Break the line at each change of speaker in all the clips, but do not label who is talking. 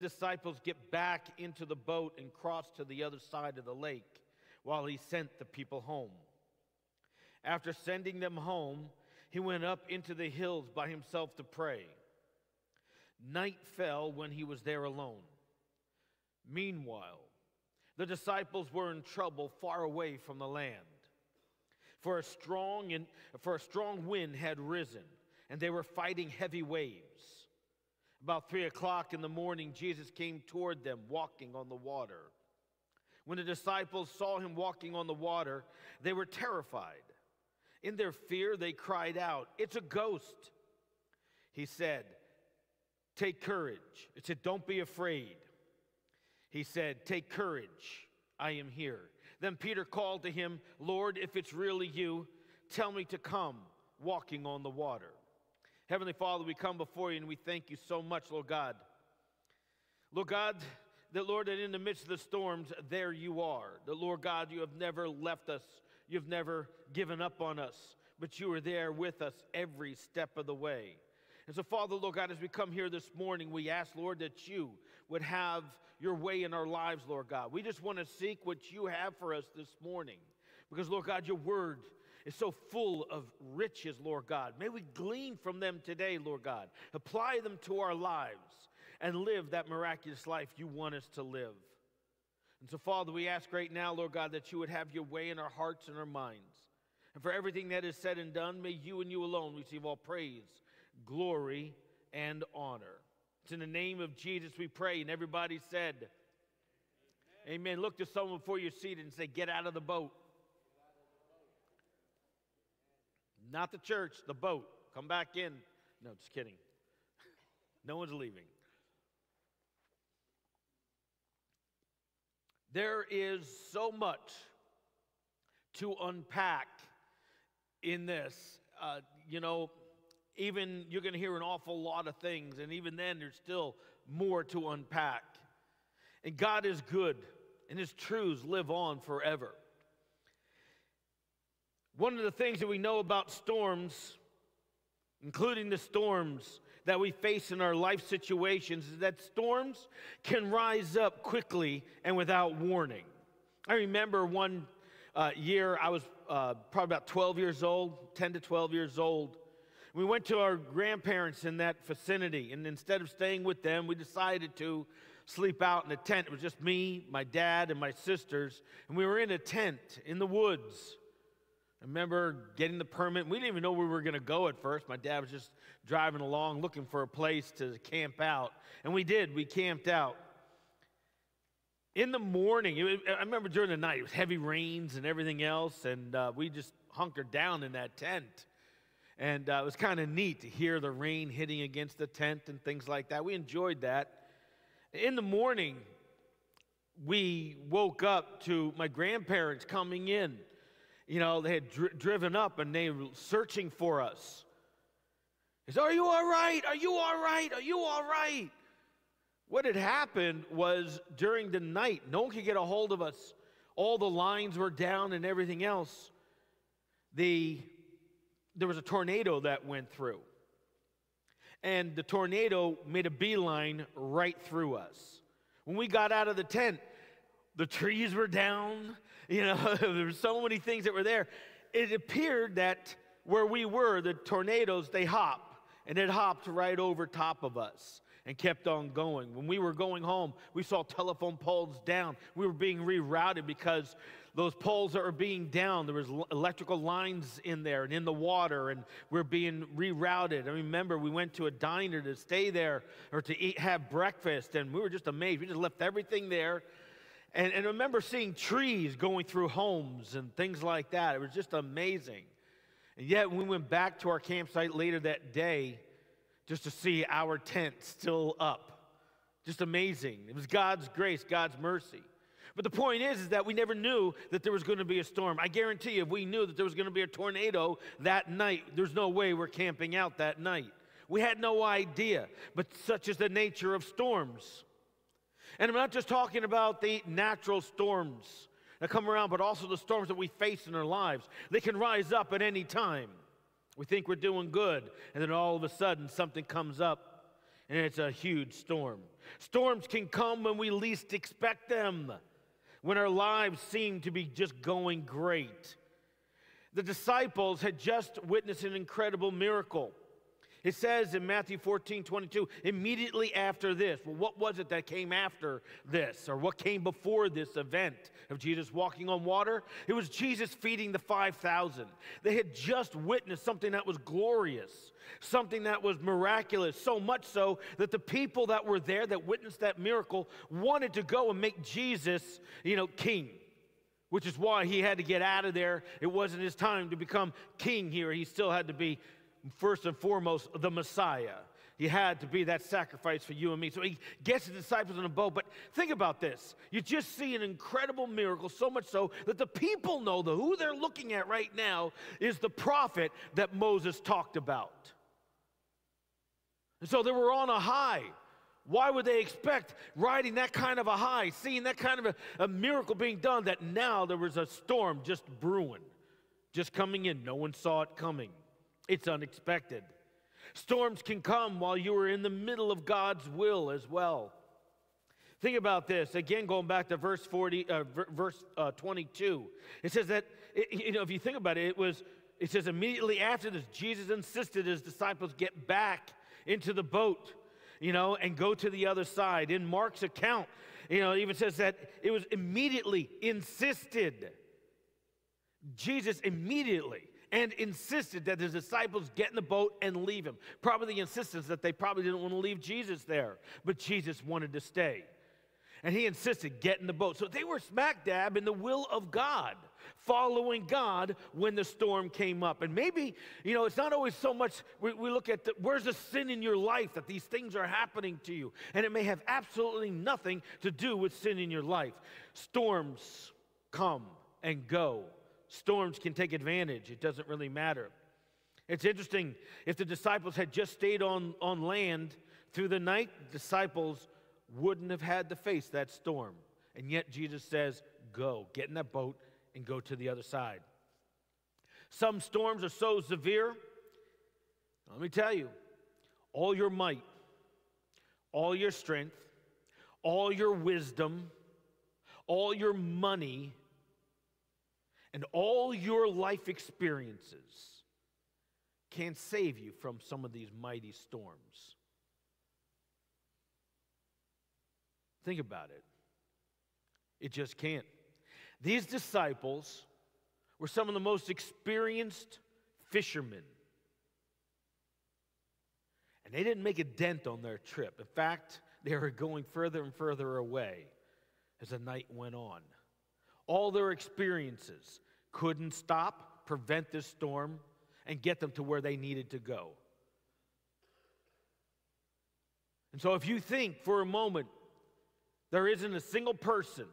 disciples get back into the boat and cross to the other side of the lake while he sent the people home. After sending them home, he went up into the hills by himself to pray. Night fell when he was there alone. Meanwhile, the disciples were in trouble far away from the land. For a strong and for a strong wind had risen, and they were fighting heavy waves. About three o'clock in the morning, Jesus came toward them, walking on the water. When the disciples saw him walking on the water, they were terrified. In their fear, they cried out, It's a ghost. He said, Take courage. It said, Don't be afraid. He said, Take courage. I am here. Then Peter called to him, Lord, if it's really you, tell me to come walking on the water. Heavenly Father, we come before you and we thank you so much, Lord God. Lord God, that Lord, that in the midst of the storms, there you are. That Lord God, you have never left us, you've never given up on us, but you are there with us every step of the way. And so, Father, Lord God, as we come here this morning, we ask, Lord, that you would have your way in our lives, Lord God. We just want to seek what you have for us this morning. Because, Lord God, your word is so full of riches, Lord God. May we glean from them today, Lord God. Apply them to our lives and live that miraculous life you want us to live. And so, Father, we ask right now, Lord God, that you would have your way in our hearts and our minds. And for everything that is said and done, may you and you alone receive all praise, glory, and honor. It's in the name of Jesus we pray. And everybody said, Amen. Amen. Look to someone before you're seated and say, Get out of the boat. Not the church, the boat. Come back in. No, just kidding. No one's leaving. There is so much to unpack in this. Uh, you know, even you're going to hear an awful lot of things, and even then, there's still more to unpack. And God is good, and His truths live on forever. One of the things that we know about storms, including the storms that we face in our life situations, is that storms can rise up quickly and without warning. I remember one uh, year, I was uh, probably about 12 years old, 10 to 12 years old. We went to our grandparents in that vicinity, and instead of staying with them, we decided to sleep out in a tent. It was just me, my dad, and my sisters, and we were in a tent in the woods. I remember getting the permit. We didn't even know where we were going to go at first. My dad was just driving along looking for a place to camp out. And we did. We camped out. In the morning, I remember during the night, it was heavy rains and everything else, and uh, we just hunkered down in that tent. And uh, it was kind of neat to hear the rain hitting against the tent and things like that. We enjoyed that. In the morning, we woke up to my grandparents coming in. You know, they had dri- driven up and they were searching for us. He said, Are you all right? Are you all right? Are you all right? What had happened was during the night, no one could get a hold of us. All the lines were down and everything else. The there was a tornado that went through. And the tornado made a beeline right through us. When we got out of the tent, the trees were down. You know, there were so many things that were there. It appeared that where we were, the tornadoes, they hop, and it hopped right over top of us and kept on going. When we were going home, we saw telephone poles down. We were being rerouted because those poles that were being down, there was electrical lines in there and in the water, and we we're being rerouted. I remember we went to a diner to stay there or to eat, have breakfast, and we were just amazed. We just left everything there. And, and I remember seeing trees going through homes and things like that. It was just amazing. And yet, we went back to our campsite later that day, just to see our tent still up. Just amazing. It was God's grace, God's mercy. But the point is, is that we never knew that there was going to be a storm. I guarantee you, if we knew that there was going to be a tornado that night, there's no way we're camping out that night. We had no idea, but such is the nature of storms. And I'm not just talking about the natural storms that come around, but also the storms that we face in our lives. They can rise up at any time. We think we're doing good, and then all of a sudden something comes up and it's a huge storm. Storms can come when we least expect them, when our lives seem to be just going great. The disciples had just witnessed an incredible miracle. It says in Matthew 14, 22, immediately after this. Well, what was it that came after this? Or what came before this event of Jesus walking on water? It was Jesus feeding the 5,000. They had just witnessed something that was glorious, something that was miraculous, so much so that the people that were there that witnessed that miracle wanted to go and make Jesus, you know, king which is why he had to get out of there. It wasn't his time to become king here. He still had to be first and foremost, the Messiah. He had to be that sacrifice for you and me. So he gets the disciples in a boat. But think about this. You just see an incredible miracle, so much so that the people know that who they're looking at right now is the prophet that Moses talked about. And so they were on a high. Why would they expect riding that kind of a high, seeing that kind of a, a miracle being done, that now there was a storm just brewing, just coming in? No one saw it coming. It's unexpected. Storms can come while you are in the middle of God's will as well. Think about this again, going back to verse 40, uh, verse uh, 22. It says that, it, you know, if you think about it, it was, it says immediately after this, Jesus insisted his disciples get back into the boat, you know, and go to the other side. In Mark's account, you know, it even says that it was immediately insisted. Jesus immediately and insisted that his disciples get in the boat and leave him. Probably the insistence that they probably didn't want to leave Jesus there, but Jesus wanted to stay. And he insisted, get in the boat. So they were smack dab in the will of God, following God when the storm came up. And maybe, you know, it's not always so much, we, we look at the, where's the sin in your life that these things are happening to you. And it may have absolutely nothing to do with sin in your life. Storms come and go storms can take advantage. It doesn't really matter. It's interesting, if the disciples had just stayed on, on land through the night, disciples wouldn't have had to face that storm. And yet Jesus says, Go, get in that boat and go to the other side. Some storms are so severe, let me tell you, all your might, all your strength, all your wisdom, all your money and all your life experiences can save you from some of these mighty storms. Think about it. It just can't. These disciples were some of the most experienced fishermen. And they didn't make a dent on their trip. In fact, they were going further and further away as the night went on all their experiences couldn't stop, prevent this storm, and get them to where they needed to go. And so, if you think for a moment there isn't a single person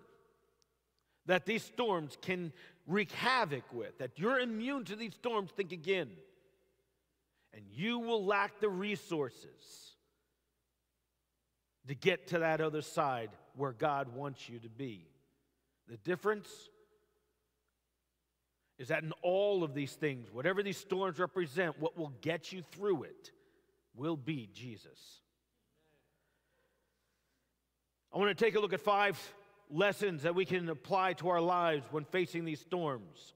that these storms can wreak havoc with, that you're immune to these storms, think again. And you will lack the resources to get to that other side where God wants you to be. The difference is that in all of these things, whatever these storms represent, what will get you through it will be Jesus. I want to take a look at five lessons that we can apply to our lives when facing these storms.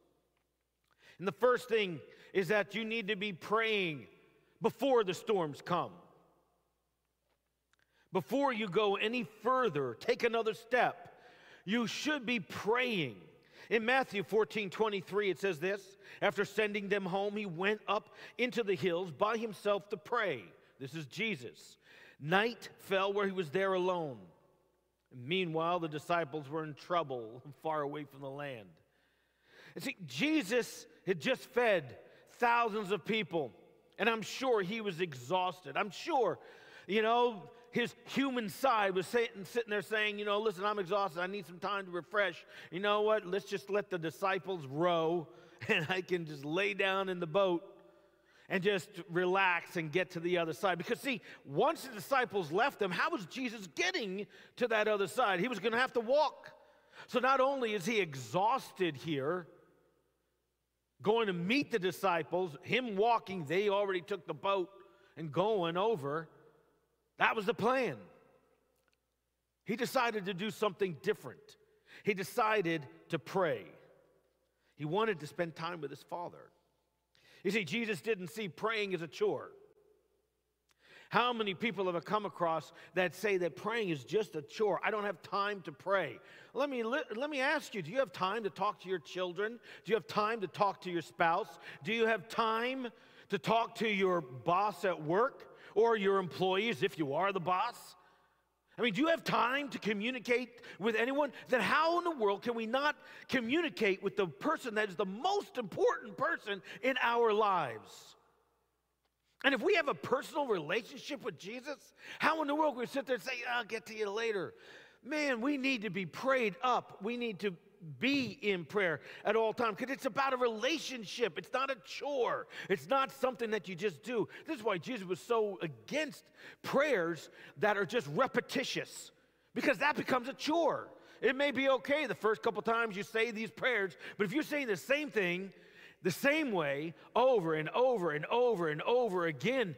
And the first thing is that you need to be praying before the storms come. Before you go any further, take another step you should be praying. In Matthew 14 23, it says this After sending them home, he went up into the hills by himself to pray. This is Jesus. Night fell where he was there alone. Meanwhile, the disciples were in trouble, far away from the land. And see, Jesus had just fed thousands of people, and I'm sure he was exhausted. I'm sure, you know, his human side was sitting, sitting there saying, you know, listen, I'm exhausted. I need some time to refresh. You know what? Let's just let the disciples row and I can just lay down in the boat and just relax and get to the other side. Because, see, once the disciples left them, how was Jesus getting to that other side? He was going to have to walk. So, not only is he exhausted here, going to meet the disciples, him walking, they already took the boat and going over. That was the plan. He decided to do something different. He decided to pray. He wanted to spend time with his Father. You see, Jesus didn't see praying as a chore. How many people have I come across that say that praying is just a chore? I don't have time to pray. Let me, let, let me ask you do you have time to talk to your children? Do you have time to talk to your spouse? Do you have time to talk to your boss at work or your employees if you are the boss? I mean, do you have time to communicate with anyone? Then, how in the world can we not communicate with the person that is the most important person in our lives? And if we have a personal relationship with Jesus, how in the world can we sit there and say, I'll get to you later? Man, we need to be prayed up. We need to be in prayer at all times because it's about a relationship. It's not a chore. It's not something that you just do. This is why Jesus was so against prayers that are just repetitious because that becomes a chore. It may be okay the first couple times you say these prayers, but if you're saying the same thing the same way over and over and over and over again.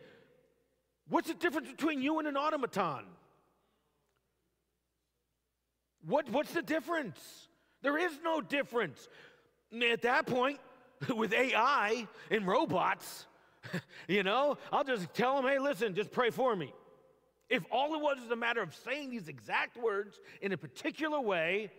What's the difference between you and an automaton? What, what's the difference? There is no difference. At that point, with AI and robots, you know, I'll just tell them, hey, listen, just pray for me. If all it was is a matter of saying these exact words in a particular way,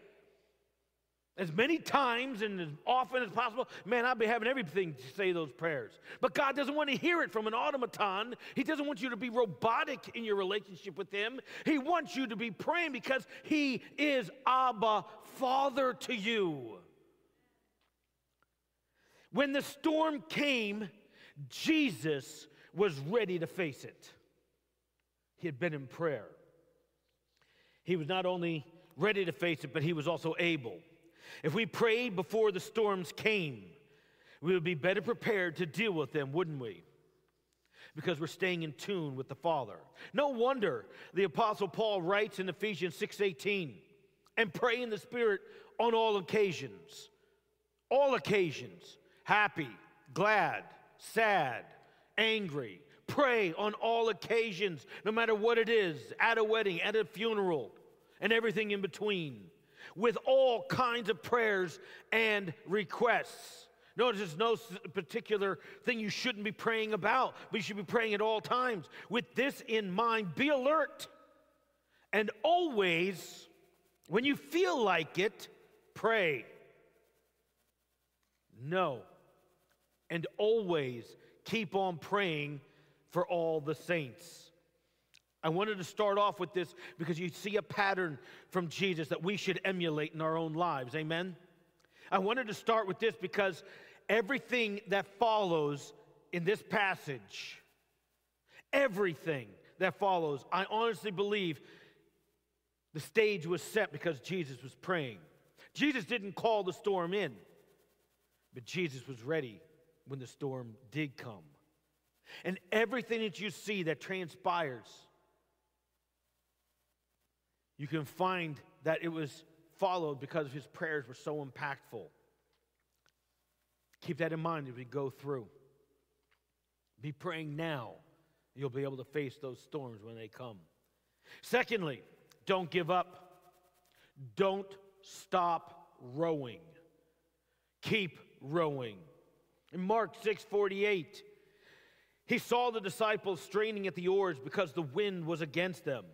as many times and as often as possible, man, I'd be having everything to say those prayers. But God doesn't want to hear it from an automaton. He doesn't want you to be robotic in your relationship with Him. He wants you to be praying because He is Abba, Father to you. When the storm came, Jesus was ready to face it. He had been in prayer. He was not only ready to face it, but he was also able. If we prayed before the storms came, we would be better prepared to deal with them, wouldn't we? Because we're staying in tune with the Father. No wonder the apostle Paul writes in Ephesians 6:18, and pray in the Spirit on all occasions. All occasions. Happy, glad, sad, angry. Pray on all occasions, no matter what it is, at a wedding, at a funeral, and everything in between with all kinds of prayers and requests. Notice there's no particular thing you shouldn't be praying about, but you should be praying at all times. With this in mind, be alert and always, when you feel like it, pray. No. And always keep on praying for all the saints. I wanted to start off with this because you see a pattern from Jesus that we should emulate in our own lives. Amen? I wanted to start with this because everything that follows in this passage, everything that follows, I honestly believe the stage was set because Jesus was praying. Jesus didn't call the storm in, but Jesus was ready when the storm did come. And everything that you see that transpires, you can find that it was followed because his prayers were so impactful. Keep that in mind as we go through. Be praying now. You'll be able to face those storms when they come. Secondly, don't give up. Don't stop rowing. Keep rowing. In Mark 6 48, he saw the disciples straining at the oars because the wind was against them.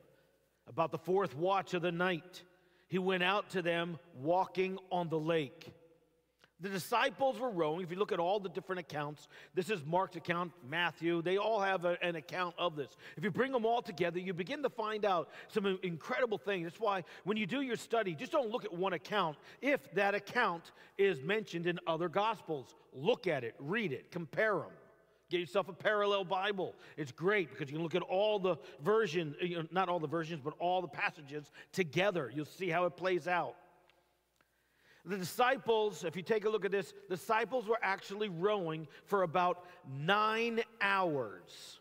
About the fourth watch of the night, he went out to them walking on the lake. The disciples were rowing. If you look at all the different accounts, this is Mark's account, Matthew, they all have a, an account of this. If you bring them all together, you begin to find out some incredible things. That's why when you do your study, just don't look at one account. If that account is mentioned in other gospels, look at it, read it, compare them. Get yourself a parallel Bible. It's great because you can look at all the versions, you know, not all the versions, but all the passages together. You'll see how it plays out. The disciples, if you take a look at this, disciples were actually rowing for about nine hours.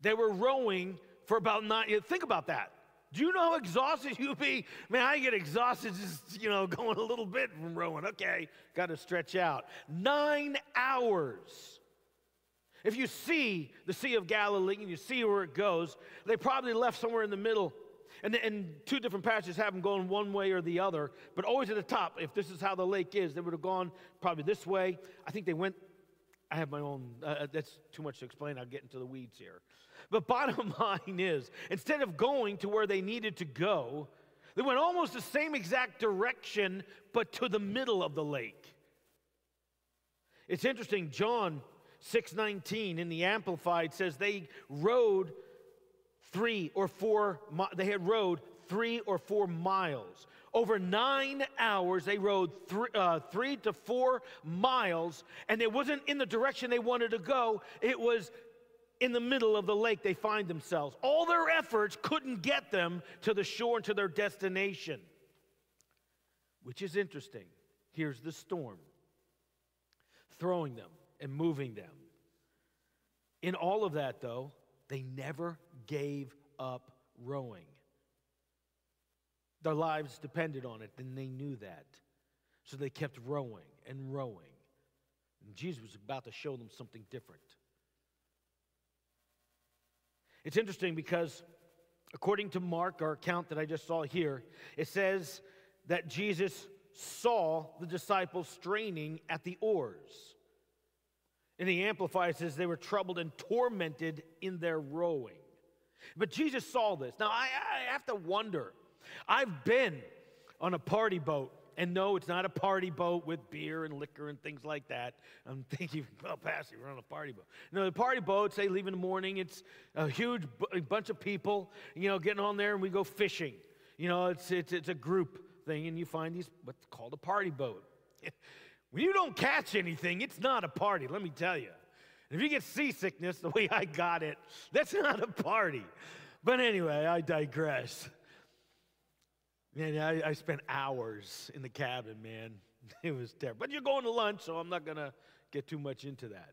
They were rowing for about nine. Think about that. Do you know how exhausted you'd be? Man, I get exhausted just, you know, going a little bit from rowing. Okay, got to stretch out. Nine hours. If you see the Sea of Galilee and you see where it goes, they probably left somewhere in the middle. And, and two different passages have them going one way or the other, but always at the top. If this is how the lake is, they would have gone probably this way. I think they went, I have my own, uh, uh that's too much to explain. I'll get into the weeds here. But bottom line is, instead of going to where they needed to go, they went almost the same exact direction, but to the middle of the lake. It's interesting, John 6:19 in the amplified says they rowed 3 or 4 they had rowed 3 or 4 miles. Over 9 hours they rowed three, uh, 3 to 4 miles and it wasn't in the direction they wanted to go, it was in the middle of the lake they find themselves. All their efforts couldn't get them to the shore and to their destination. Which is interesting. Here's the storm throwing them and moving them. In all of that, though, they never gave up rowing. Their lives depended on it, and they knew that. So they kept rowing and rowing. And Jesus was about to show them something different. It's interesting because, according to Mark, our account that I just saw here, it says that Jesus saw the disciples straining at the oars. And the Amplified says they were troubled and tormented in their rowing. But Jesus saw this. Now, I, I have to wonder. I've been on a party boat and no, it's not a party boat with beer and liquor and things like that. I'm thinking, well, Pastor, we're on a party boat. No, the party boats, they leave in the morning. It's a huge b- bunch of people, you know, getting on there and we go fishing. You know, it's, it's, it's a group thing and you find these, what's called a party boat. when you don't catch anything, it's not a party, let me tell you. If you get seasickness the way I got it, that's not a party. But anyway, I digress. Man, I, I spent hours in the cabin, man. It was terrible. But you're going to lunch, so I'm not going to get too much into that.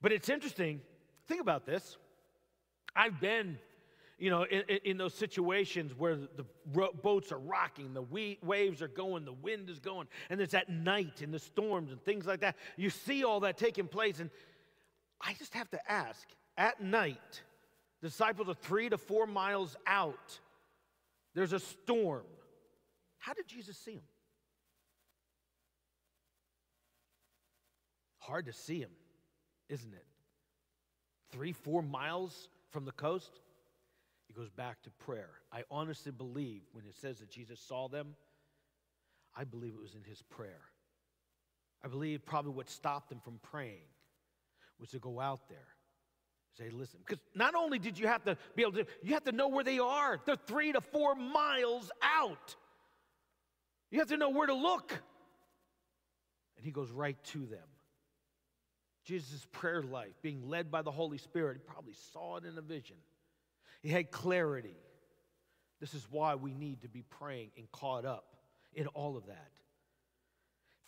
But it's interesting. Think about this. I've been, you know, in, in those situations where the boats are rocking, the waves are going, the wind is going, and it's at night and the storms and things like that. You see all that taking place, and I just have to ask at night, disciples are three to four miles out there's a storm. How did Jesus see him? Hard to see him, isn't it? Three, four miles from the coast. He goes back to prayer. I honestly believe when it says that Jesus saw them, I believe it was in his prayer. I believe probably what stopped him from praying was to go out there Say, listen, because not only did you have to be able to, you have to know where they are. They're three to four miles out. You have to know where to look. And he goes right to them. Jesus' prayer life, being led by the Holy Spirit, he probably saw it in a vision. He had clarity. This is why we need to be praying and caught up in all of that.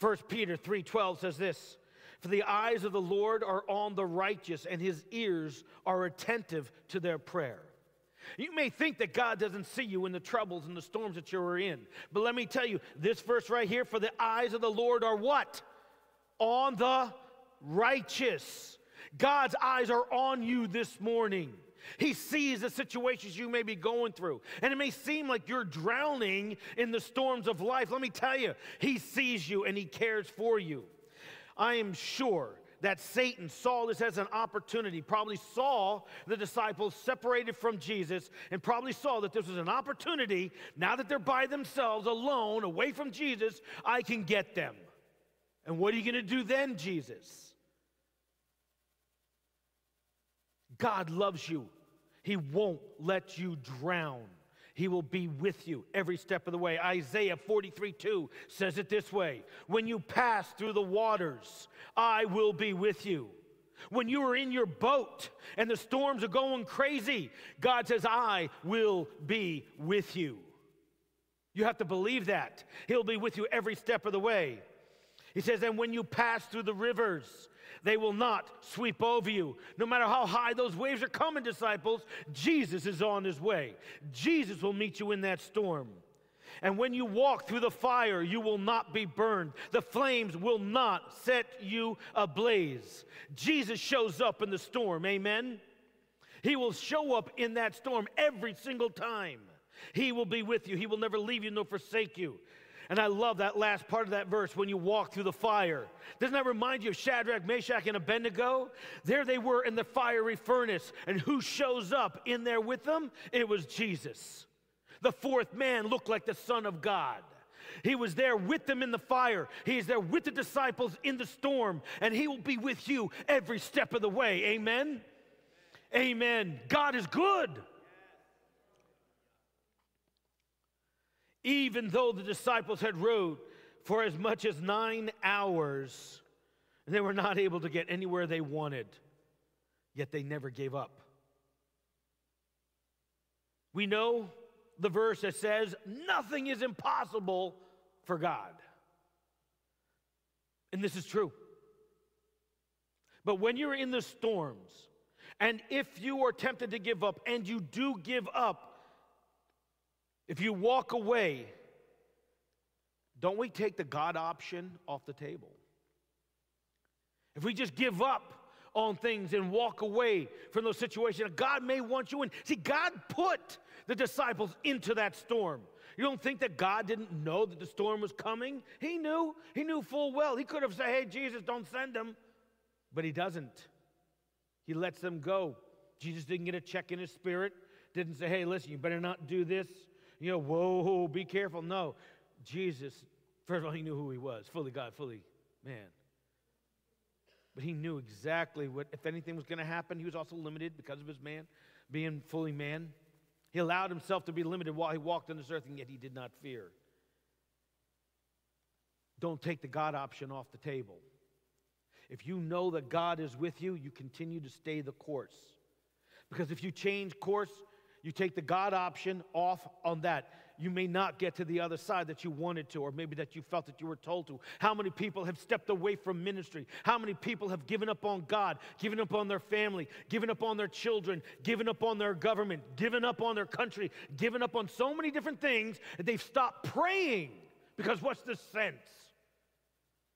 1 Peter 3:12 says this, for the eyes of the Lord are on the righteous, and his ears are attentive to their prayer. You may think that God doesn't see you in the troubles and the storms that you're in. But let me tell you, this verse right here for the eyes of the Lord are what? On the righteous. God's eyes are on you this morning. He sees the situations you may be going through. And it may seem like you're drowning in the storms of life. Let me tell you, He sees you and He cares for you. I am sure that Satan saw this as an opportunity, probably saw the disciples separated from Jesus, and probably saw that this was an opportunity. Now that they're by themselves, alone, away from Jesus, I can get them. And what are you going to do then, Jesus? God loves you, He won't let you drown. He will be with you every step of the way. Isaiah 43 2 says it this way When you pass through the waters, I will be with you. When you are in your boat and the storms are going crazy, God says, I will be with you. You have to believe that. He'll be with you every step of the way. He says, And when you pass through the rivers, they will not sweep over you. No matter how high those waves are coming, disciples, Jesus is on his way. Jesus will meet you in that storm. And when you walk through the fire, you will not be burned. The flames will not set you ablaze. Jesus shows up in the storm, amen? He will show up in that storm every single time. He will be with you, He will never leave you nor forsake you. And I love that last part of that verse when you walk through the fire. Doesn't that remind you of Shadrach, Meshach, and Abednego? There they were in the fiery furnace. And who shows up in there with them? It was Jesus. The fourth man looked like the Son of God. He was there with them in the fire. He is there with the disciples in the storm. And He will be with you every step of the way. Amen? Amen. God is good. Even though the disciples had rowed for as much as nine hours, and they were not able to get anywhere they wanted, yet they never gave up. We know the verse that says, Nothing is impossible for God. And this is true. But when you're in the storms, and if you are tempted to give up, and you do give up, if you walk away, don't we take the God option off the table? If we just give up on things and walk away from those situations, God may want you in. See, God put the disciples into that storm. You don't think that God didn't know that the storm was coming? He knew. He knew full well. He could have said, Hey, Jesus, don't send them. But he doesn't. He lets them go. Jesus didn't get a check in his spirit, didn't say, Hey, listen, you better not do this you know, whoa, be careful. No, Jesus, first of all, he knew who he was fully God, fully man. But he knew exactly what, if anything was going to happen, he was also limited because of his man, being fully man. He allowed himself to be limited while he walked on this earth, and yet he did not fear. Don't take the God option off the table. If you know that God is with you, you continue to stay the course. Because if you change course, you take the God option off on that. You may not get to the other side that you wanted to, or maybe that you felt that you were told to. How many people have stepped away from ministry? How many people have given up on God, given up on their family, given up on their children, given up on their government, given up on their country, given up on so many different things that they've stopped praying? Because what's the sense?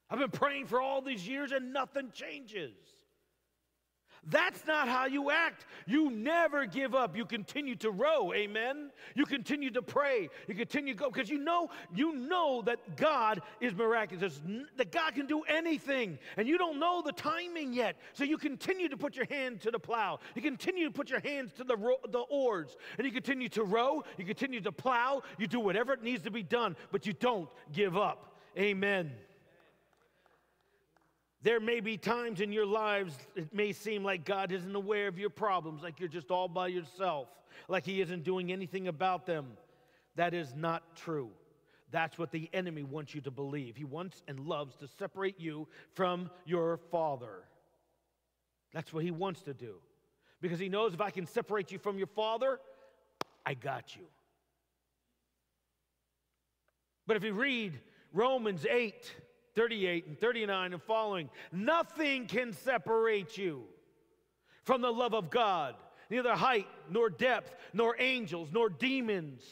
I've been praying for all these years and nothing changes. That's not how you act. You never give up. You continue to row. Amen. You continue to pray. You continue to go because you know you know that God is miraculous. That God can do anything, and you don't know the timing yet. So you continue to put your hand to the plow. You continue to put your hands to the ro- the oars, and you continue to row. You continue to plow. You do whatever it needs to be done, but you don't give up. Amen. There may be times in your lives it may seem like God isn't aware of your problems, like you're just all by yourself, like He isn't doing anything about them. That is not true. That's what the enemy wants you to believe. He wants and loves to separate you from your Father. That's what He wants to do. Because He knows if I can separate you from your Father, I got you. But if you read Romans 8, 38 and 39 and following. Nothing can separate you from the love of God, neither height, nor depth, nor angels, nor demons.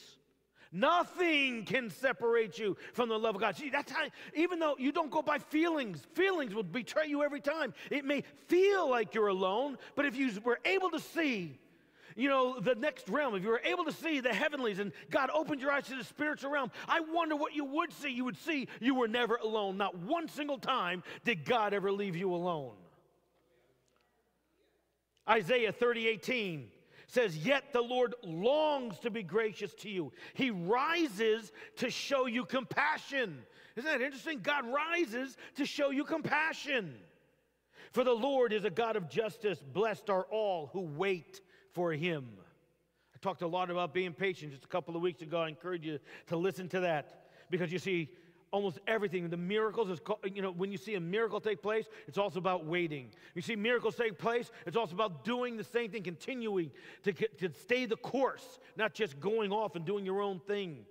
Nothing can separate you from the love of God. See, that's how, even though you don't go by feelings, feelings will betray you every time. It may feel like you're alone, but if you were able to see you know, the next realm, if you were able to see the heavenlies and God opened your eyes to the spiritual realm, I wonder what you would see. You would see you were never alone. Not one single time did God ever leave you alone. Isaiah 30, 18 says, Yet the Lord longs to be gracious to you. He rises to show you compassion. Isn't that interesting? God rises to show you compassion. For the Lord is a God of justice. Blessed are all who wait for Him. I talked a lot about being patient just a couple of weeks ago. I encourage you to listen to that because you see, almost everything, the miracles is, you know, when you see a miracle take place, it's also about waiting. You see miracles take place, it's also about doing the same thing, continuing to, to stay the course, not just going off and doing your own thing.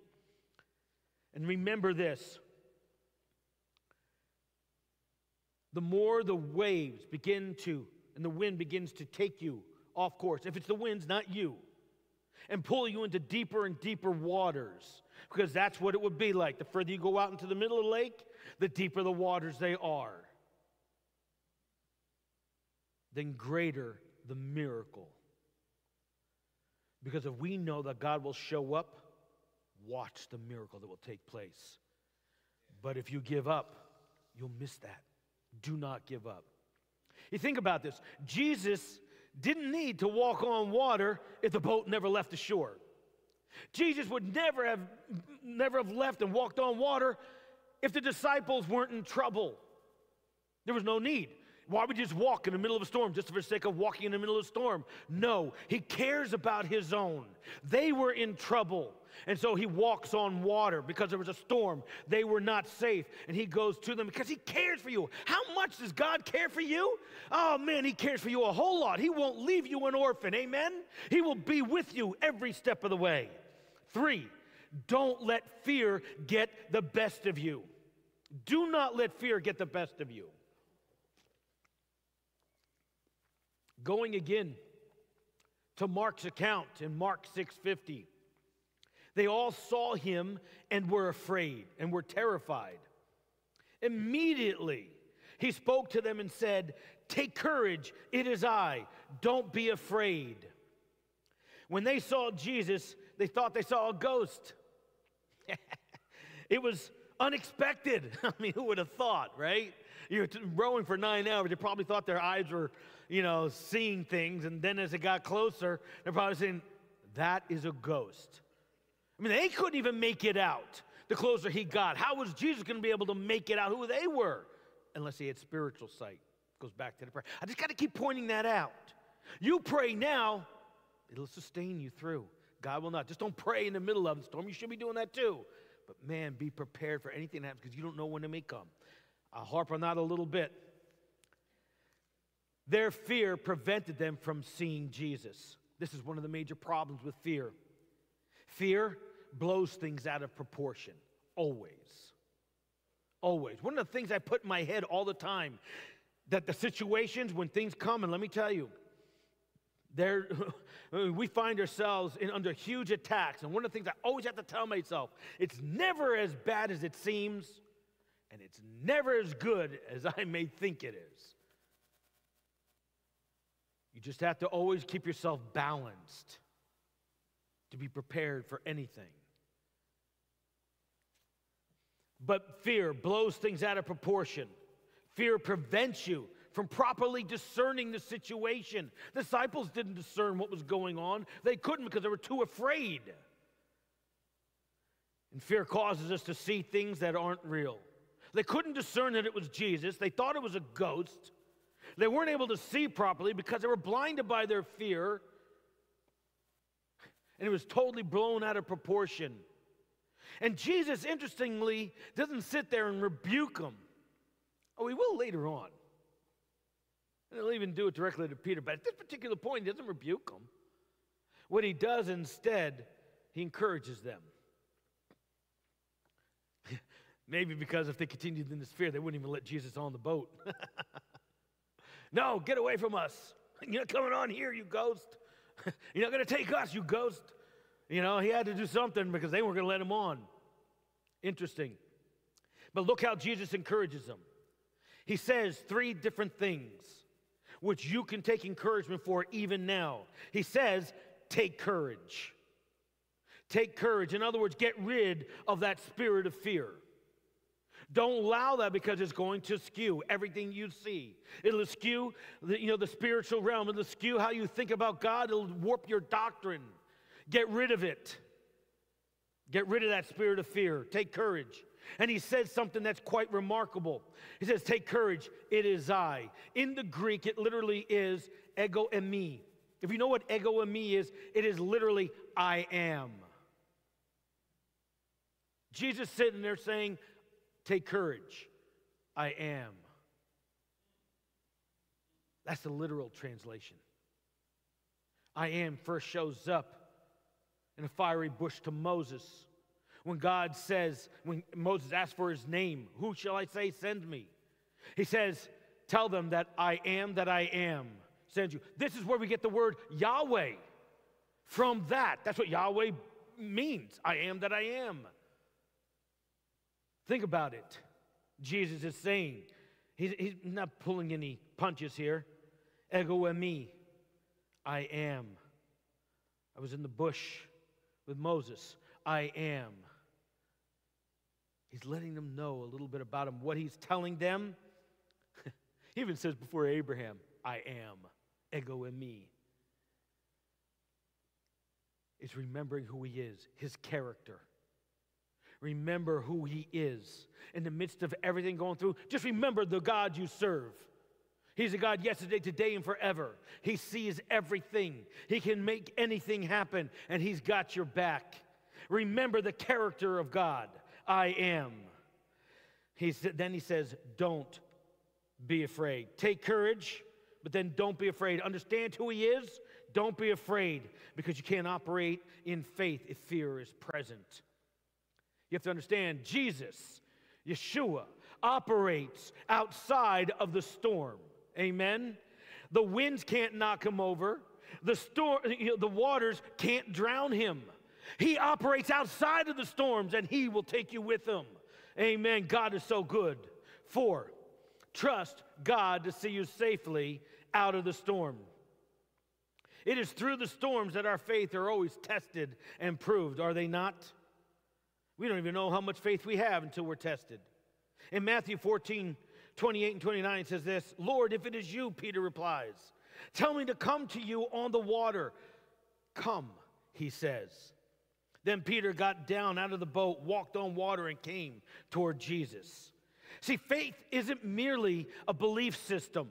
And remember this the more the waves begin to, and the wind begins to take you off course. If it's the winds, not you. and pull you into deeper and deeper waters because that's what it would be like. The further you go out into the middle of the lake, the deeper the waters they are. Then greater the miracle. Because if we know that God will show up, watch the miracle that will take place. But if you give up, you'll miss that. Do not give up. You think about this Jesus didn't need to walk on water if the boat never left the shore. Jesus would never have, never have left and walked on water if the disciples weren't in trouble. There was no need. Why would he just walk in the middle of a storm just for the sake of walking in the middle of a storm? No, he cares about his own. They were in trouble. And so he walks on water because there was a storm. They were not safe. And he goes to them because he cares for you. How much does God care for you? Oh man, he cares for you a whole lot. He won't leave you an orphan. Amen? He will be with you every step of the way. Three, don't let fear get the best of you. Do not let fear get the best of you. Going again to Mark's account in Mark 6:50. They all saw him and were afraid and were terrified. Immediately, he spoke to them and said, Take courage, it is I. Don't be afraid. When they saw Jesus, they thought they saw a ghost. it was unexpected. I mean, who would have thought, right? You're rowing for nine hours. You probably thought their eyes were, you know, seeing things. And then as it got closer, they're probably saying, that is a ghost. I mean, they couldn't even make it out the closer he got. How was Jesus going to be able to make it out who they were? Unless he had spiritual sight. Goes back to the prayer. I just got to keep pointing that out. You pray now, it'll sustain you through. God will not. Just don't pray in the middle of the storm. You should be doing that too. But man, be prepared for anything that happens because you don't know when it may come. I'll harp on that a little bit. Their fear prevented them from seeing Jesus. This is one of the major problems with fear. Fear blows things out of proportion, always. Always. One of the things I put in my head all the time that the situations when things come, and let me tell you, there, we find ourselves in, under huge attacks. And one of the things I always have to tell myself it's never as bad as it seems, and it's never as good as I may think it is. You just have to always keep yourself balanced to be prepared for anything. But fear blows things out of proportion. Fear prevents you from properly discerning the situation. Disciples didn't discern what was going on, they couldn't because they were too afraid. And fear causes us to see things that aren't real. They couldn't discern that it was Jesus, they thought it was a ghost. They weren't able to see properly because they were blinded by their fear. And it was totally blown out of proportion. And Jesus, interestingly, doesn't sit there and rebuke them. Oh, he will later on. And he'll even do it directly to Peter. But at this particular point, he doesn't rebuke them. What he does instead, he encourages them. Maybe because if they continued in this fear, they wouldn't even let Jesus on the boat. no, get away from us. You're not coming on here, you ghost. You're not going to take us, you ghost. You know, he had to do something because they weren't going to let him on. Interesting. But look how Jesus encourages them. He says three different things which you can take encouragement for even now. He says, take courage. Take courage. In other words, get rid of that spirit of fear. Don't allow that because it's going to skew everything you see. It'll skew the, you know, the spiritual realm. It'll skew how you think about God. It'll warp your doctrine. Get rid of it. Get rid of that spirit of fear. Take courage. And he says something that's quite remarkable. He says, Take courage, it is I. In the Greek, it literally is ego eimi. If you know what ego eimi is, it is literally I am. Jesus sitting there saying, Take courage, I am. That's the literal translation. I am first shows up in a fiery bush to Moses when God says, when Moses asks for his name, who shall I say send me? He says, Tell them that I am that I am sends you. This is where we get the word Yahweh from that. That's what Yahweh means. I am that I am. Think about it. Jesus is saying, he's, he's not pulling any punches here. Ego me, I am. I was in the bush with Moses. I am. He's letting them know a little bit about him. What he's telling them, he even says before Abraham, I am. Ego eimi. It's remembering who he is, his character. Remember who he is. In the midst of everything going through, just remember the God you serve. He's a God yesterday, today, and forever. He sees everything. He can make anything happen, and He's got your back. Remember the character of God. I am. He said, then he says, Don't be afraid. Take courage, but then don't be afraid. Understand who He is. Don't be afraid because you can't operate in faith if fear is present. You have to understand Jesus, Yeshua, operates outside of the storm. Amen. The winds can't knock him over. The storm, you know, the waters can't drown him. He operates outside of the storms and he will take you with him. Amen. God is so good. Four, trust God to see you safely out of the storm. It is through the storms that our faith are always tested and proved, are they not? We don't even know how much faith we have until we're tested. In Matthew 14, 28 and 29 says this Lord, if it is you, Peter replies, tell me to come to you on the water. Come, he says. Then Peter got down out of the boat, walked on water, and came toward Jesus. See, faith isn't merely a belief system,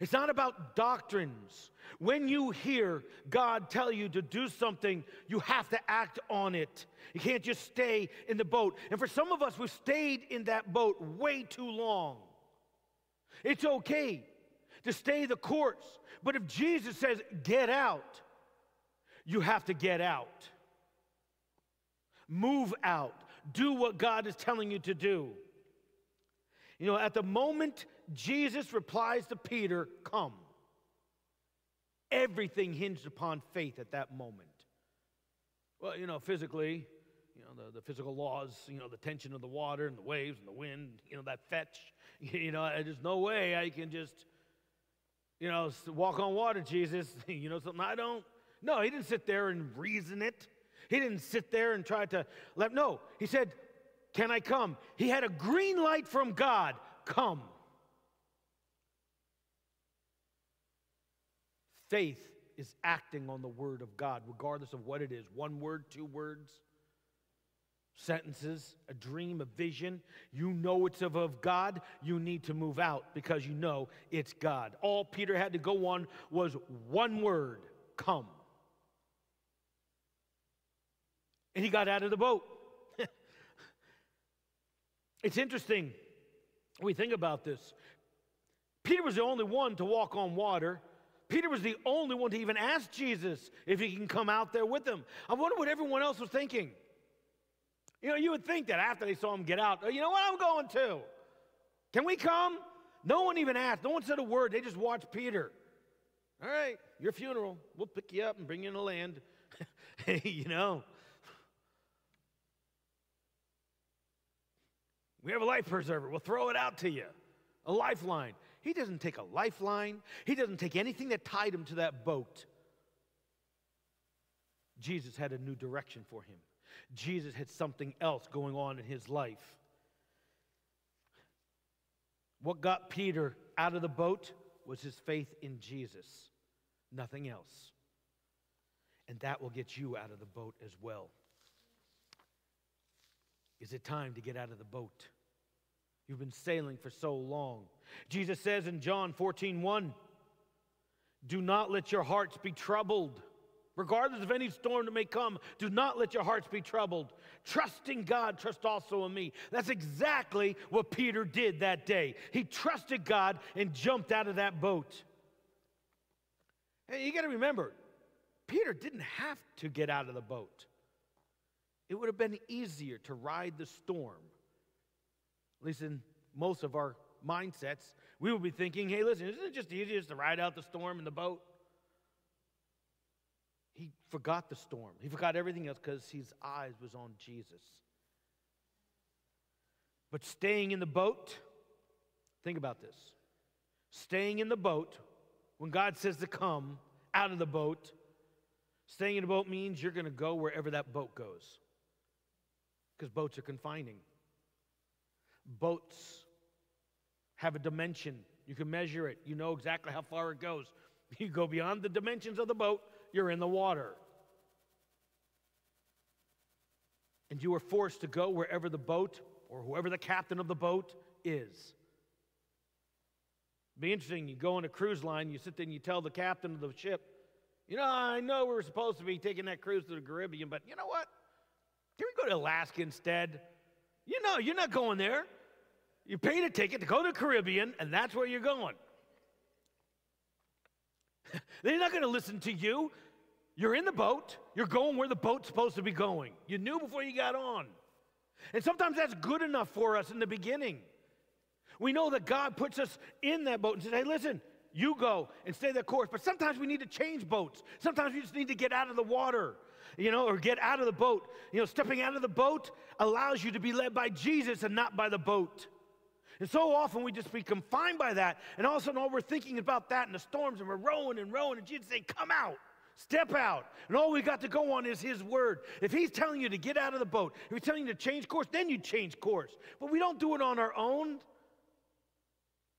it's not about doctrines. When you hear God tell you to do something, you have to act on it. You can't just stay in the boat. And for some of us, we've stayed in that boat way too long. It's okay to stay the course. But if Jesus says, get out, you have to get out. Move out. Do what God is telling you to do. You know, at the moment Jesus replies to Peter, Come, everything hinged upon faith at that moment. Well, you know, physically, you know, the, the physical laws, you know, the tension of the water and the waves and the wind, you know, that fetch, you know, there's no way I can just, you know, walk on water, Jesus. you know something I don't? No, he didn't sit there and reason it. He didn't sit there and try to let, no, he said, Can I come? He had a green light from God. Come. Faith is acting on the word of God, regardless of what it is one word, two words sentences, a dream, a vision, you know it's of, of God, you need to move out because you know it's God. All Peter had to go on was one word come. And he got out of the boat. it's interesting we think about this. Peter was the only one to walk on water. Peter was the only one to even ask Jesus if he can come out there with him. I wonder what everyone else was thinking. You know, you would think that after they saw him get out, oh, you know what, I'm going to. Can we come? No one even asked. No one said a word. They just watched Peter. All right, your funeral. We'll pick you up and bring you in the land. Hey, you know. We have a life preserver. We'll throw it out to you. A lifeline. He doesn't take a lifeline, he doesn't take anything that tied him to that boat. Jesus had a new direction for him. Jesus had something else going on in his life. What got Peter out of the boat was his faith in Jesus, nothing else. And that will get you out of the boat as well. Is it time to get out of the boat? You've been sailing for so long. Jesus says in John 14, 1, Do not let your hearts be troubled. Regardless of any storm that may come, do not let your hearts be troubled. Trust in God, trust also in me. That's exactly what Peter did that day. He trusted God and jumped out of that boat. Hey, you got to remember, Peter didn't have to get out of the boat. It would have been easier to ride the storm. At least in most of our mindsets, we would be thinking, hey, listen, isn't it just easier to ride out the storm in the boat? He forgot the storm. He forgot everything else because his eyes was on Jesus. But staying in the boat, think about this. Staying in the boat, when God says to come out of the boat, staying in the boat means you're going to go wherever that boat goes. Because boats are confining. Boats have a dimension. You can measure it. You know exactly how far it goes. You go beyond the dimensions of the boat, you're in the water. And you are forced to go wherever the boat or whoever the captain of the boat is. Be interesting. You go on a cruise line, you sit there and you tell the captain of the ship, you know, I know we are supposed to be taking that cruise to the Caribbean, but you know what? Can we go to Alaska instead? You know, you're not going there. You paid a ticket to go to the Caribbean, and that's where you're going. They're not going to listen to you. You're in the boat, you're going where the boat's supposed to be going. You knew before you got on. And sometimes that's good enough for us in the beginning. We know that God puts us in that boat and says, hey, listen, you go and stay the course. But sometimes we need to change boats. Sometimes we just need to get out of the water, you know, or get out of the boat. You know, stepping out of the boat allows you to be led by Jesus and not by the boat. And so often we just be confined by that. And all of a sudden, all we're thinking about that and the storms, and we're rowing and rowing, and Jesus saying, Come out. Step out. And all we got to go on is His word. If He's telling you to get out of the boat, if He's telling you to change course, then you change course. But we don't do it on our own.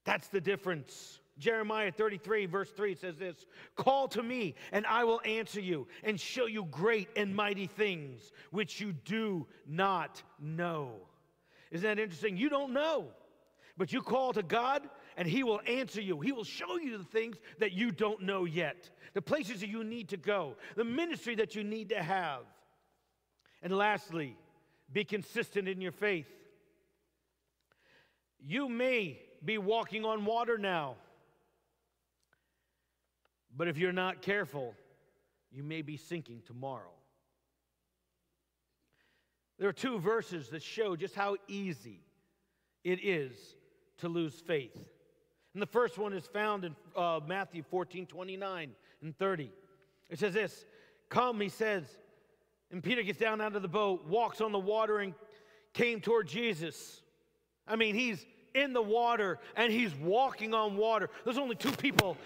That's the difference. Jeremiah 33, verse 3 says this Call to me, and I will answer you and show you great and mighty things which you do not know. Isn't that interesting? You don't know, but you call to God, and He will answer you. He will show you the things that you don't know yet, the places that you need to go, the ministry that you need to have. And lastly, be consistent in your faith. You may be walking on water now, but if you're not careful, you may be sinking tomorrow. There are two verses that show just how easy it is to lose faith. And the first one is found in uh, Matthew 14 29 and 30. It says this Come, he says, and Peter gets down out of the boat, walks on the water, and came toward Jesus. I mean, he's in the water and he's walking on water. There's only two people.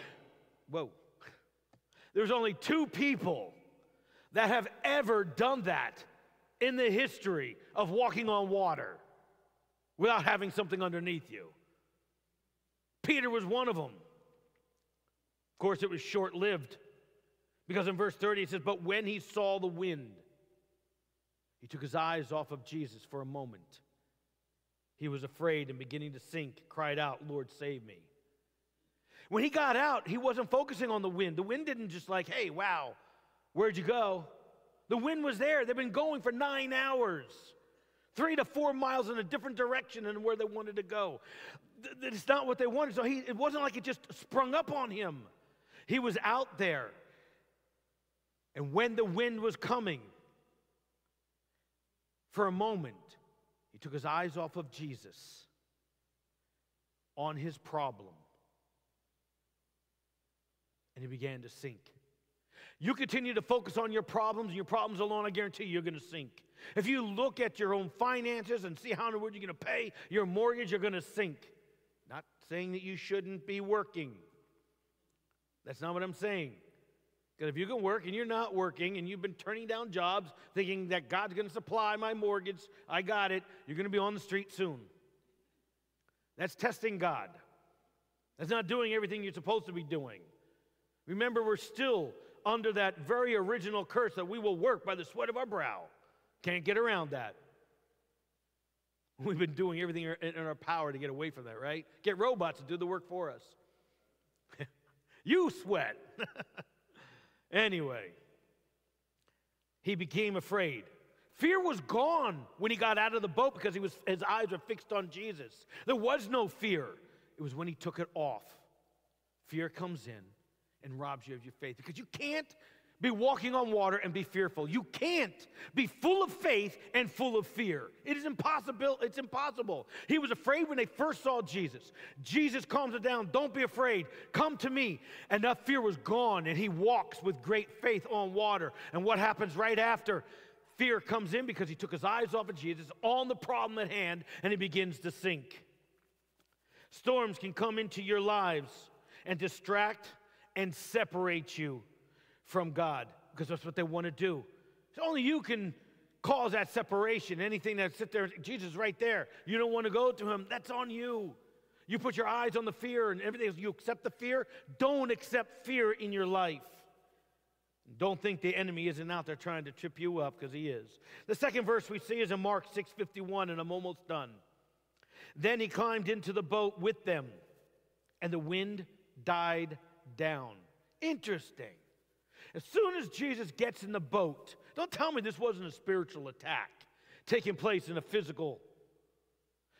Whoa. There's only two people that have ever done that in the history of walking on water without having something underneath you. Peter was one of them. Of course, it was short lived because in verse 30 it says, But when he saw the wind, he took his eyes off of Jesus for a moment. He was afraid and beginning to sink, cried out, Lord, save me. When he got out, he wasn't focusing on the wind. The wind didn't just like, hey, wow, where'd you go? The wind was there. They've been going for nine hours, three to four miles in a different direction than where they wanted to go. It's not what they wanted. So he, it wasn't like it just sprung up on him. He was out there. And when the wind was coming, for a moment, he took his eyes off of Jesus on his problem and he began to sink. You continue to focus on your problems and your problems alone, I guarantee you, you're going to sink. If you look at your own finances and see how in the world you're going to pay your mortgage, you're going to sink. Not saying that you shouldn't be working. That's not what I'm saying. Because if you can work and you're not working and you've been turning down jobs thinking that God's going to supply my mortgage, I got it, you're going to be on the street soon. That's testing God. That's not doing everything you're supposed to be doing. Remember, we're still under that very original curse that we will work by the sweat of our brow. Can't get around that. We've been doing everything in our power to get away from that, right? Get robots to do the work for us. you sweat. Anyway, he became afraid. Fear was gone when he got out of the boat because he was, his eyes were fixed on Jesus. There was no fear. It was when he took it off. Fear comes in and robs you of your faith because you can't be walking on water and be fearful. You can't be full of faith and full of fear. It is impossible. It's impossible. He was afraid when they first saw Jesus. Jesus calms it down. Don't be afraid. Come to me. And that fear was gone, and he walks with great faith on water. And what happens right after? Fear comes in because he took his eyes off of Jesus on the problem at hand, and he begins to sink. Storms can come into your lives and distract and separate you from God because that's what they want to do. So only you can cause that separation. Anything that sit there, Jesus right there. You don't want to go to him, that's on you. You put your eyes on the fear and everything. You accept the fear. Don't accept fear in your life. Don't think the enemy isn't out there trying to trip you up because he is. The second verse we see is in Mark 6:51, and I'm almost done. Then he climbed into the boat with them, and the wind died down. Interesting. As soon as Jesus gets in the boat, don't tell me this wasn't a spiritual attack taking place in a physical.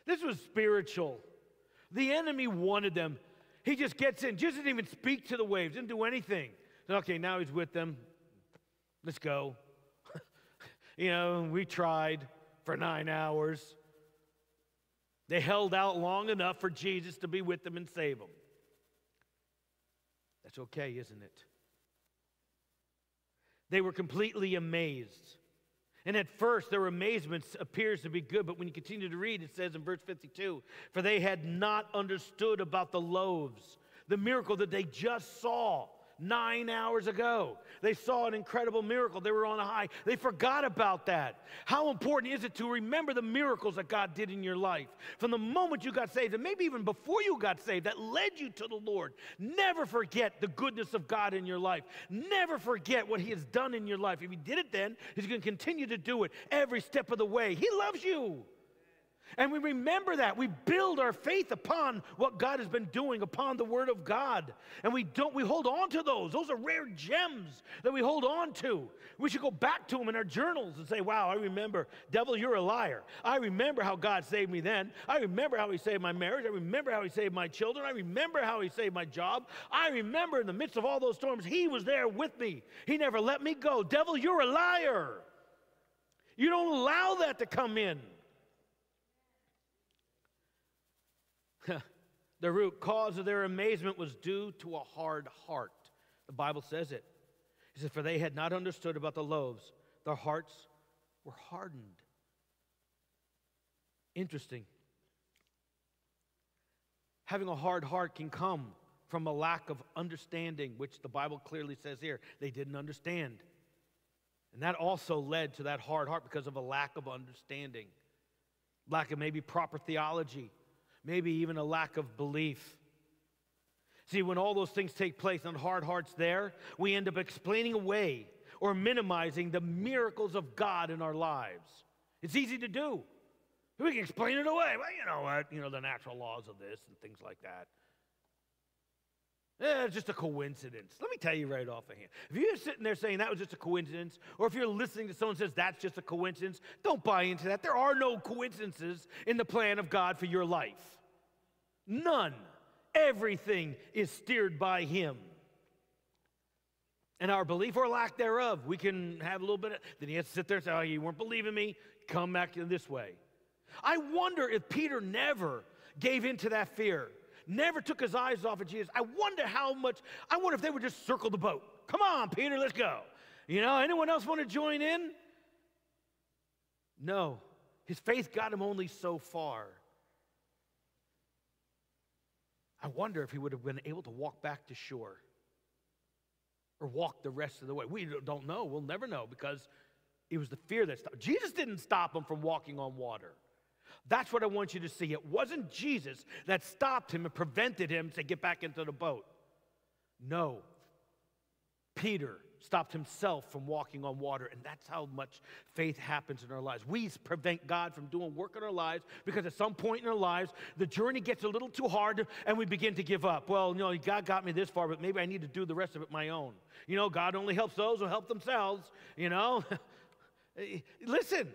This was spiritual. The enemy wanted them. He just gets in, Jesus didn't even speak to the waves, didn't do anything. Okay, now he's with them. Let's go. you know, we tried for nine hours. They held out long enough for Jesus to be with them and save them. That's okay, isn't it? They were completely amazed. And at first, their amazement appears to be good, but when you continue to read, it says in verse 52 For they had not understood about the loaves, the miracle that they just saw nine hours ago. They saw an incredible miracle. They were on a high. They forgot about that. How important is it to remember the miracles that God did in your life? From the moment you got saved, and maybe even before you got saved, that led you to the Lord. Never forget the goodness of God in your life. Never forget what He has done in your life. If He did it then, He's going to continue to do it every step of the way. He loves you. And we remember that. We build our faith upon what God has been doing, upon the Word of God. And we don't, we hold on to those. Those are rare gems that we hold on to. We should go back to them in our journals and say, wow, I remember, devil, you're a liar. I remember how God saved me then. I remember how He saved my marriage. I remember how He saved my children. I remember how He saved my job. I remember in the midst of all those storms, He was there with me. He never let me go. Devil, you're a liar. You don't allow that to come in. The root cause of their amazement was due to a hard heart. The Bible says it. He says, For they had not understood about the loaves, their hearts were hardened. Interesting. Having a hard heart can come from a lack of understanding, which the Bible clearly says here. They didn't understand. And that also led to that hard heart because of a lack of understanding, lack of maybe proper theology, maybe even a lack of belief. See, when all those things take place and hard hearts there, we end up explaining away or minimizing the miracles of God in our lives. It's easy to do. We can explain it away. Well, you know what? You know, the natural laws of this and things like that. Eh, it's just a coincidence. Let me tell you right off of hand. If you're sitting there saying that was just a coincidence, or if you're listening to someone says that's just a coincidence, don't buy into that. There are no coincidences in the plan of God for your life. None. Everything is steered by Him. And our belief or lack thereof, we can have a little bit of, then he has to sit there and say, Oh, you weren't believing me, come back in this way. I wonder if Peter never gave into that fear, never took his eyes off of Jesus. I wonder how much, I wonder if they would just circle the boat. Come on, Peter, let's go. You know, anyone else want to join in? No. His faith got him only so far. I wonder if he would have been able to walk back to shore or walk the rest of the way. We don't know. We'll never know because it was the fear that stopped. Jesus didn't stop him from walking on water. That's what I want you to see. It wasn't Jesus that stopped him and prevented him to get back into the boat. No. Peter stopped himself from walking on water. And that's how much faith happens in our lives. We prevent God from doing work in our lives because at some point in our lives, the journey gets a little too hard and we begin to give up. Well, you know, God got me this far, but maybe I need to do the rest of it my own. You know, God only helps those who help themselves, you know. Listen,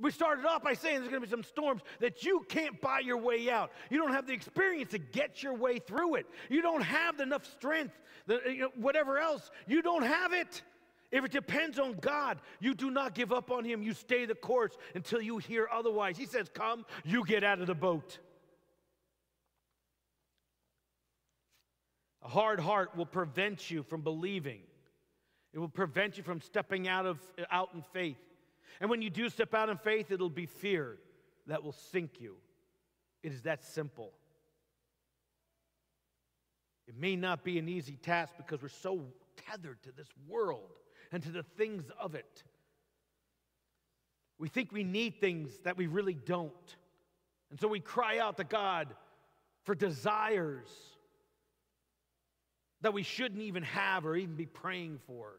We started off by saying there's going to be some storms that you can't buy your way out. You don't have the experience to get your way through it. You don't have enough strength, the, you know, whatever else. You don't have it. If it depends on God, you do not give up on Him. You stay the course until you hear otherwise. He says, Come, you get out of the boat. A hard heart will prevent you from believing. It will prevent you from stepping out of out in faith. And when you do step out in faith, it'll be fear that will sink you. It is that simple. It may not be an easy task because we're so tethered to this world and to the things of it. We think we need things that we really don't. And so we cry out to God for desires that we shouldn't even have or even be praying for.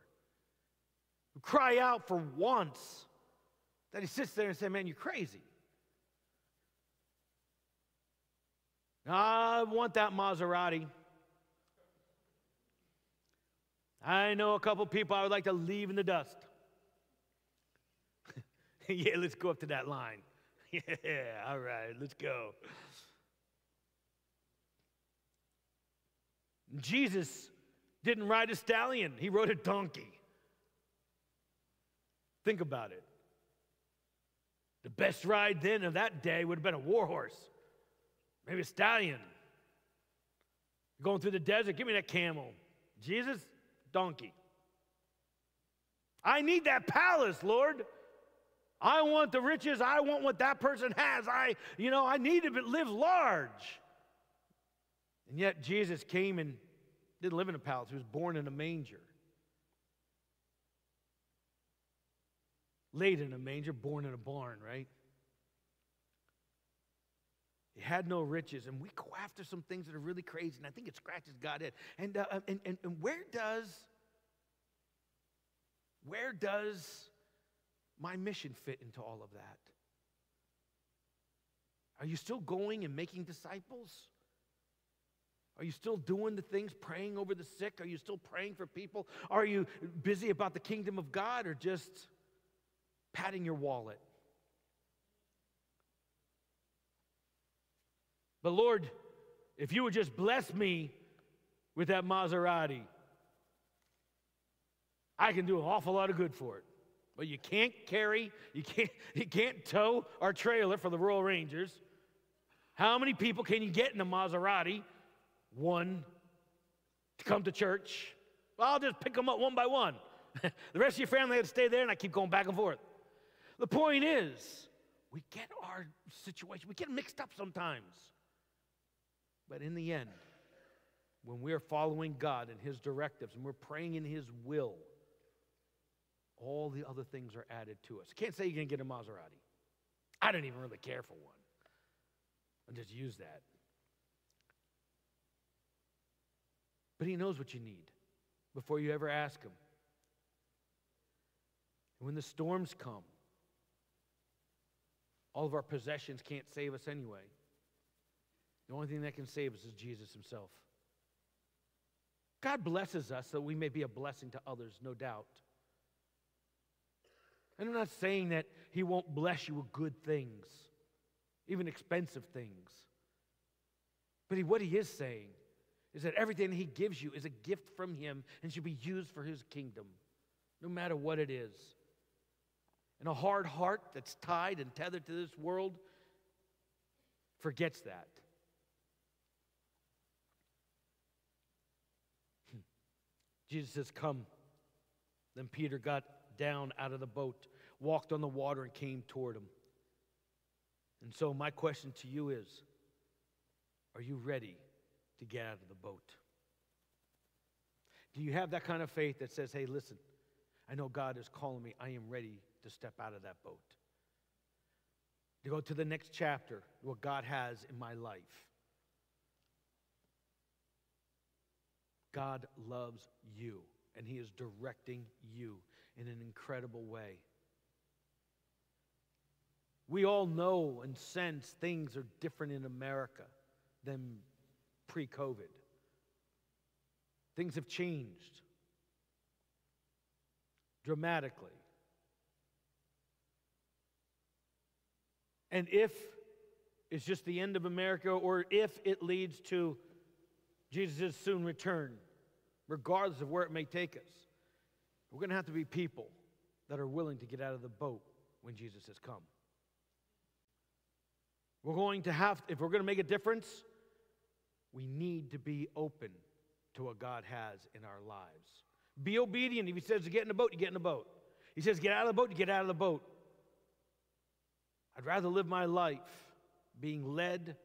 We cry out for wants that he sits there and says, Man, you're crazy. I want that Maserati. I know a couple people I would like to leave in the dust. yeah, let's go up to that line. yeah, all right, let's go. Jesus didn't ride a stallion, he rode a donkey. Think about it. The best ride then of that day would have been a war horse, maybe a stallion. Going through the desert, give me that camel. Jesus, donkey. I need that palace, Lord. I want the riches. I want what that person has. I, you know, I need to live large. And yet Jesus came and didn't live in a palace. He was born in a manger. Laid in a manger, born in a barn, right? He had no riches, and we go after some things that are really crazy, and I think it scratches God in. And, uh, and, and, and where does, where does my mission fit into all of that? Are you still going and making disciples? Are you still doing the things, praying over the sick? Are you still praying for people? Are you busy about the kingdom of God or just patting your wallet? But Lord, if you would just bless me with that Maserati, I can do an awful lot of good for it. But you can't carry, you can't, you can't tow our trailer for the Royal Rangers. How many people can you get in a Maserati? One to come to church. Well, I'll just pick them up one by one. the rest of your family had to stay there, and I keep going back and forth. The point is, we get our situation, we get mixed up sometimes. But in the end, when we're following God and His directives and we're praying in His will, all the other things are added to us. I can't say you're going to get a Maserati. I don't even really care for one. I'll just use that. But He knows what you need before you ever ask Him. And when the storms come, all of our possessions can't save us anyway. The only thing that can save us is Jesus Himself. God blesses us so we may be a blessing to others, no doubt. And I'm not saying that He won't bless you with good things, even expensive things. But he, what He is saying is that everything He gives you is a gift from Him and should be used for His kingdom, no matter what it is. And a hard heart that's tied and tethered to this world forgets that. Hmm. Jesus says, Come. Then Peter got down out of the boat, walked on the water, and came toward him. And so, my question to you is Are you ready to get out of the boat? Do you have that kind of faith that says, Hey, listen, I know God is calling me. I am ready to step out of that boat, to go to the next chapter, what God has in my life. God loves you, and He is directing you in an incredible way. We all know and sense things are different in America than pre COVID. Things have changed dramatically. And if it's just the end of America, or if it leads to Jesus' soon return, regardless of where it may take us, we're going to have to be people that are willing to get out of the boat when Jesus has come. We're going to have, if we're going to make a difference, we need to be open to what God has in our lives. Be obedient. If He says to get in the boat, you get in the boat. He says get out of the boat, you get out of the boat. I'd rather live my life being led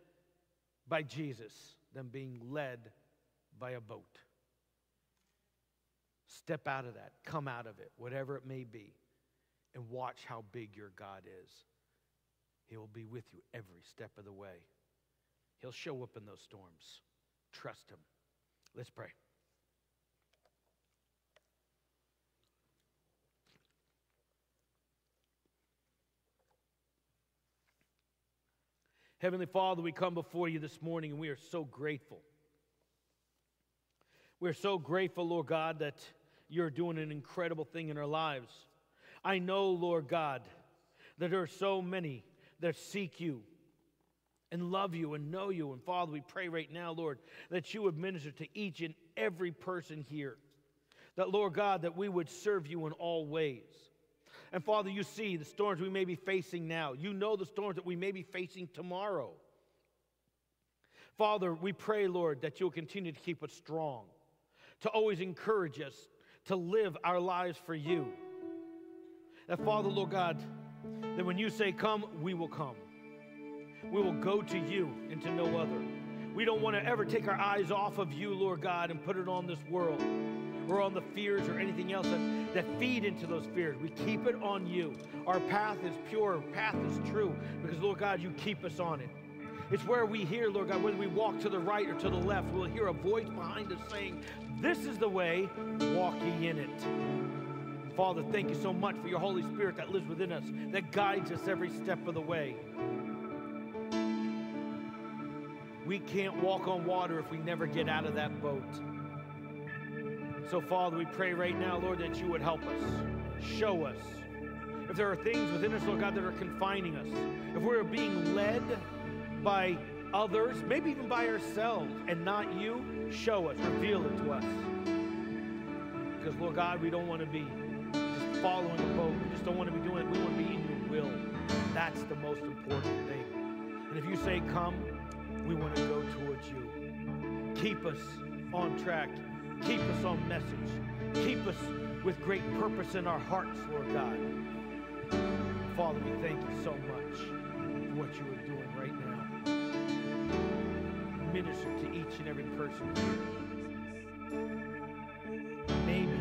by Jesus than being led by a boat. Step out of that, come out of it, whatever it may be, and watch how big your God is. He will be with you every step of the way. He'll show up in those storms. Trust Him. Let's pray. Heavenly Father, we come before you this morning and we are so grateful. We're so grateful, Lord God, that you're doing an incredible thing in our lives. I know, Lord God, that there are so many that seek you and love you and know you. And Father, we pray right now, Lord, that you would minister to each and every person here. That, Lord God, that we would serve you in all ways. And Father, you see the storms we may be facing now. You know the storms that we may be facing tomorrow. Father, we pray, Lord, that you'll continue to keep us strong, to always encourage us to live our lives for you. That, Father, Lord God, that when you say come, we will come. We will go to you and to no other. We don't want to ever take our eyes off of you, Lord God, and put it on this world or on the fears or anything else that, that feed into those fears. We keep it on you. Our path is pure, our path is true, because, Lord God, you keep us on it. It's where we hear, Lord God, whether we walk to the right or to the left, we'll hear a voice behind us saying, This is the way, walk ye in it. Father, thank you so much for your Holy Spirit that lives within us, that guides us every step of the way. We can't walk on water if we never get out of that boat. So, Father, we pray right now, Lord, that you would help us, show us. If there are things within us, Lord God, that are confining us, if we're being led by others, maybe even by ourselves, and not you, show us, reveal it to us. Because, Lord God, we don't want to be just following the boat. We just don't want to be doing it. We want to be in your will. That's the most important thing. And if you say come, we want to go towards you. Keep us on track. Keep us on message. Keep us with great purpose in our hearts, Lord God. Father, we thank you so much for what you are doing right now. Minister to each and every person. Maybe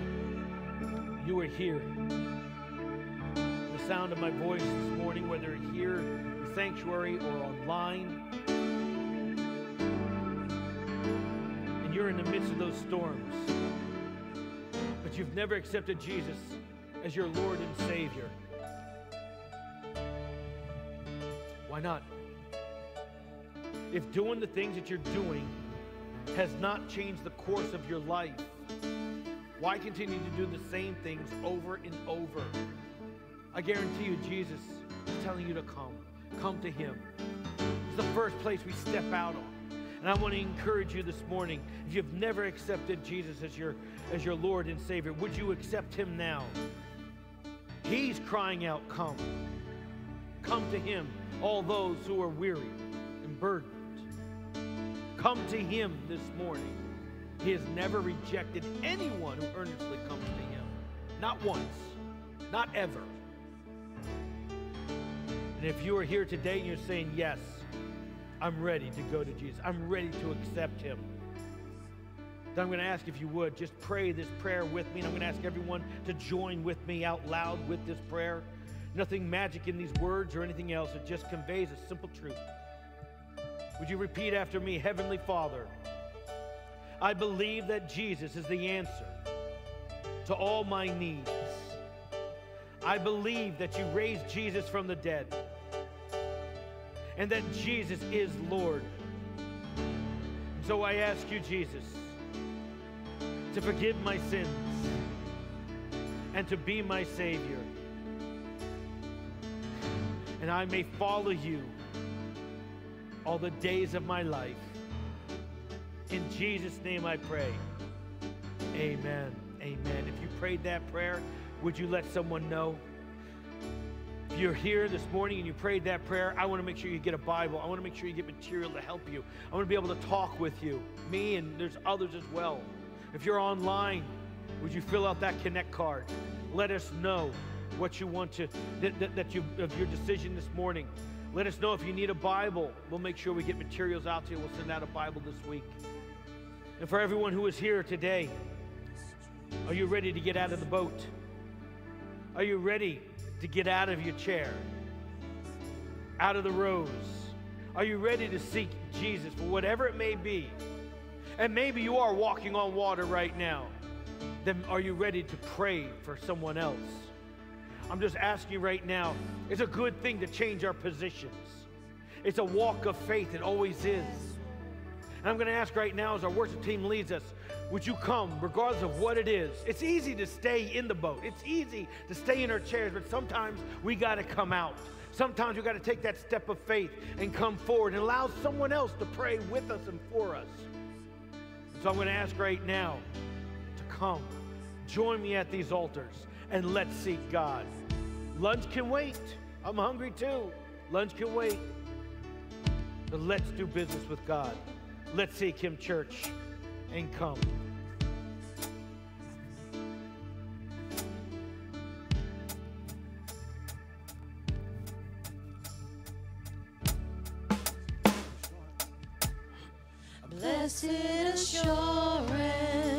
you are here. The sound of my voice this morning, whether here in the sanctuary or online, in the midst of those storms, but you've never accepted Jesus as your Lord and Savior. Why not? If doing the things that you're doing has not changed the course of your life, why continue to do the same things over and over? I guarantee you, Jesus is telling you to come. Come to Him. It's the first place we step out on. And I want to encourage you this morning, if you've never accepted Jesus as your, as your Lord and Savior, would you accept Him now? He's crying out, Come. Come to Him, all those who are weary and burdened. Come to Him this morning. He has never rejected anyone who earnestly comes to Him. Not once, not ever. And if you are here today and you're saying, Yes, I'm ready to go to Jesus, I'm ready to accept Him, then I'm going to ask if you would just pray this prayer with me. And I'm going to ask everyone to join with me out loud with this prayer. Nothing magic in these words or anything else, it just conveys a simple truth. Would you repeat after me, Heavenly Father? I believe that Jesus is the answer to all my needs. I believe that you raised Jesus from the dead and that Jesus is Lord. So I ask you, Jesus, to forgive my sins and to be my Savior. and I may follow you all the days of my life. In Jesus' name I pray. Amen. Amen. If you prayed that prayer, would you let someone know? If you're here this morning and you prayed that prayer, I want to make sure you get a Bible. I want to make sure you get material to help you. I want to be able to talk with you, me and there's others as well. If you're online, would you fill out that connect card? Let us know what you want to that, that, that you of your decision this morning. Let us know if you need a Bible. We'll make sure we get materials out to you. We'll send out a Bible this week. And for everyone who is here today, are you ready to get out of the boat? Are you ready to get out of your chair? Out of the rows? Are you ready to seek Jesus for whatever it may be? And maybe you are walking on water right now. Then are you ready to pray for someone else? I'm just asking right now. It's a good thing to change our positions. It's a walk of faith, it always is. And I'm going to ask right now as our worship team leads us, would you come regardless of what it is? It's easy to stay in the boat. It's easy to stay in our chairs, but sometimes we got to come out. Sometimes we got to take that step of faith and come forward and allow someone else to pray with us and for us. So I'm going to ask right now to come. Join me at these altars and let's seek God. Lunch can wait. I'm hungry too. Lunch can wait. But let's do business with God. Let's seek Him, church, and come.
Blessed assurance.